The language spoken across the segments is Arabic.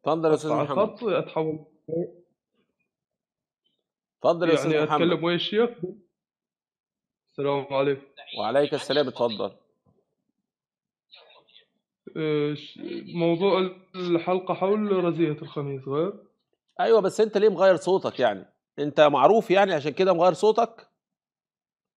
اتفضل يا أستاذ محمد. الخط اتحول اتفضل يا أستاذ يعني محمد. أتكلم ويا الشيخ السلام عليكم. وعليك السلام اتفضل. موضوع الحلقة حول رزية الخميس غير؟ أيوه بس أنت ليه مغير صوتك يعني؟ أنت معروف يعني عشان كده مغير صوتك؟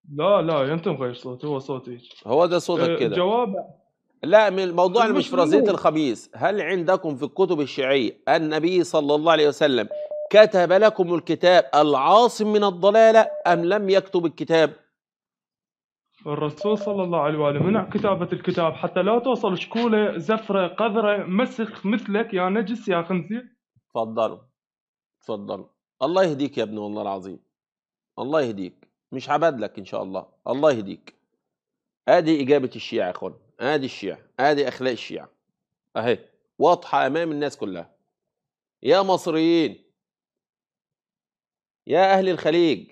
لا لا أنت مغير صوتي هو صوتي. هو ده صوتك إيه، كده. جواب لا من الموضوع اللي مش المسلمون. الخميس هل عندكم في الكتب الشيعية النبي صلى الله عليه وسلم كتب لكم الكتاب العاصم من الضلالة أم لم يكتب الكتاب؟ الرسول صلى الله عليه وآله منع كتابة الكتاب حتى لا توصل شكولة زفرة قذرة مسخ مثلك. يا نجس يا خنزير. تفضلوا. تفضلوا. الله يهديك يا ابني والله العظيم. الله يهديك. مش هبادلك إن شاء الله. الله يهديك. ادي إجابة الشيعة يا إخوان. آدي الشيعة آدي أخلاق الشيعة. أهي واضحة أمام الناس كلها. يا مصريين. يا أهل الخليج.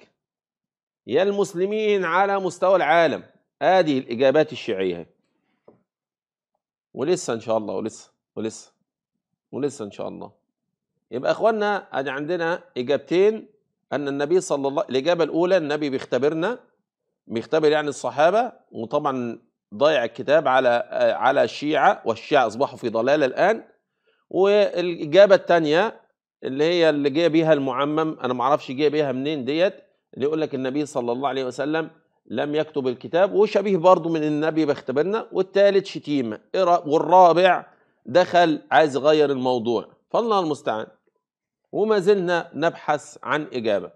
يا المسلمين على مستوى العالم. آدي الإجابات الشيعية اهي. ولسه إن شاء الله ولسه ولسه ولسه إن شاء الله. يبقى اخوانا أدي عندنا إجابتين. أن النبي صلى الله الإجابة الأولى النبي بيختبرنا بيختبر يعني الصحابة وطبعا ضيع الكتاب على على الشيعه والشيعة أصبحوا في ضلاله الآن. والإجابة الثانية اللي هي اللي جاية بيها المعمم أنا ما أعرفش جاية بيها منين ديت اللي يقول لك النبي صلى الله عليه وسلم لم يكتب الكتاب وشبيه برضه من النبي بيختبرنا والثالث رأ- والرابع دخل عايز يغير الموضوع. فالله المستعان. وما زلنا نبحث عن إجابة.